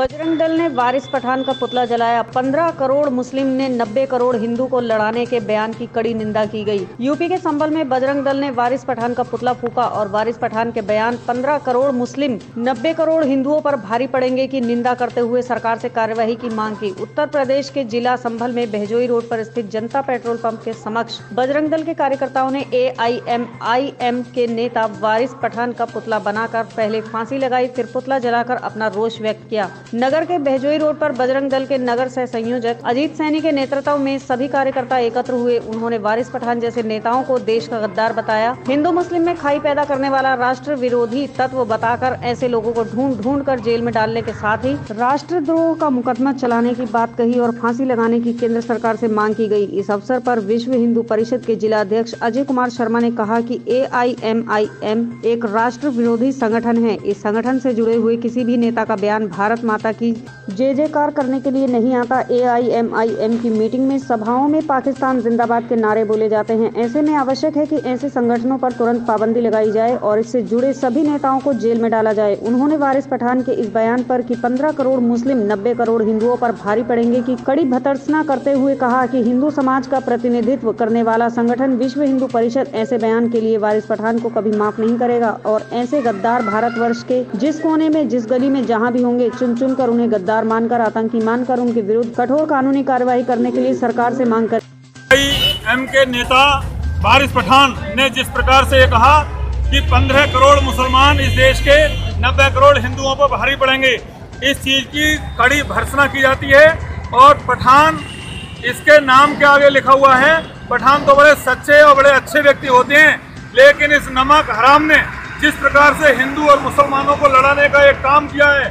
बजरंग दल ने वारिस पठान का पुतला जलाया। 15 करोड़ मुस्लिम ने 90 करोड़ हिंदू को लड़ाने के बयान की कड़ी निंदा की गई। यूपी के संबल में बजरंग दल ने वारिस पठान का पुतला फूका और वारिस पठान के बयान 15 करोड़ मुस्लिम 90 करोड़ हिंदुओं पर भारी पड़ेंगे की निंदा करते हुए सरकार से कार्यवाही की मांग की। उत्तर प्रदेश के जिला संभल में बहजोई रोड पर स्थित जनता पेट्रोल पंप के समक्ष बजरंग दल के कार्यकर्ताओं ने एआईएमआईएम के नेता वारिस पठान का पुतला बनाकर पहले फांसी लगाई, फिर पुतला जलाकर अपना रोष व्यक्त किया। नगर के बहजोई रोड पर बजरंग दल के नगर सह संयोजक अजीत सैनी के नेतृत्व में सभी कार्यकर्ता एकत्र हुए। उन्होंने वारिस पठान जैसे नेताओं को देश का गद्दार बताया। हिंदू मुस्लिम में खाई पैदा करने वाला राष्ट्र विरोधी तत्व बताकर ऐसे लोगों को ढूंढ ढूंढ कर जेल में डालने के साथ ही राष्ट्रद्रोह का मुकदमा चलाने की बात कही और फांसी लगाने की केंद्र सरकार से मांग की गई। इस अवसर पर विश्व हिंदू परिषद के जिला अध्यक्ष अजय कुमार शर्मा ने कहा कि ए एक राष्ट्र विरोधी संगठन है। इस संगठन से जुड़े हुए किसी भी नेता का बयान भारत माता की जय जयकार करने के लिए नहीं आता। A I M I M की मीटिंग में सभाओं में पाकिस्तान जिंदाबाद के नारे बोले जाते हैं। ऐसे में आवश्यक है कि ऐसे संगठनों पर तुरंत पाबंदी लगाई जाए और इससे जुड़े सभी नेताओं को जेल में डाला जाए। उन्होंने वारिस पठान के इस बयान पर कि 15 करोड़ मुस्लिम 90 करोड़ हिंदुओं पर भारी पड़ेंगे की कड़ी भतर्सना करते हुए कहा कि हिंदू समाज का प्रतिनिधित्व करने वाला संगठन विश्व हिंदू परिषद ऐसे बयान के लिए वारिस पठान को कभी माफ़ नहीं करेगा और ऐसे गद्दार भारतवर्ष के जिस कोने में, जिस गली में जहाँ भी होंगे चुन चुन कर उन्हें गद्दार मानकर, आतंकी मानकर, उनके विरुद्ध कठोर कानूनी कार्रवाई करने के लिए सरकार से मांग कर एम के नेता बारिश पठान ने जिस प्रकार से ये कहा कि 15 करोड़ मुसलमान इस देश के 90 करोड़ हिंदुओं पर भारी पड़ेंगे। इस चीज़ की कड़ी भर्सना की जाती है और पठान इसके नाम के आगे लिखा हुआ है। पठान तो बड़े सच्चे और बड़े अच्छे व्यक्ति होते हैं, लेकिन इस नमक हराम ने जिस प्रकार से हिंदू और मुसलमानों को लड़ाने का एक काम किया है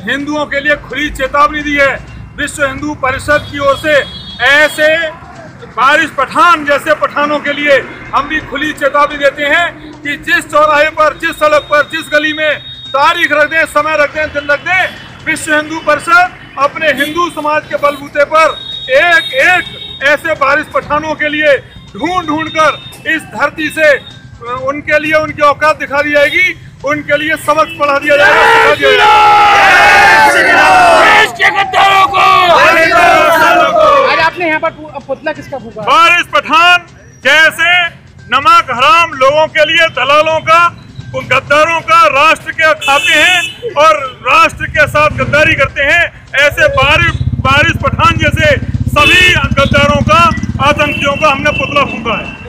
हिंदुओं के लिए खुली चेतावनी दी है। विश्व हिंदू परिषद की ओर से ऐसे बारिश पठान जैसे पठानों के लिए हम भी खुली चेतावनी देते हैं कि जिस चौराहे पर, जिस सड़क पर, जिस गली में तारीख रख दें, समय रख दें, दिन रख दें, विश्व हिंदू परिषद अपने हिंदू समाज के बलबूते पर एक एक ऐसे बारिश पठानों के लिए ढूंढ ढूंढ कर इस धरती से उनके लिए उनकी औकात दिखा दी जाएगी। उनके लिए सबक पढ़ा दिया जाएगा आज आपने यहाँ पर पुतला किसका फूका बारिश पठान जैसे नमक हराम लोगों के लिए दलालों का उन गद्दारों का राष्ट्र के खाते हैं और राष्ट्र के साथ गद्दारी करते हैं ऐसे बारिश बारिश पठान जैसे सभी गद्दारों का आतंकियों का हमने पुतला फूका है।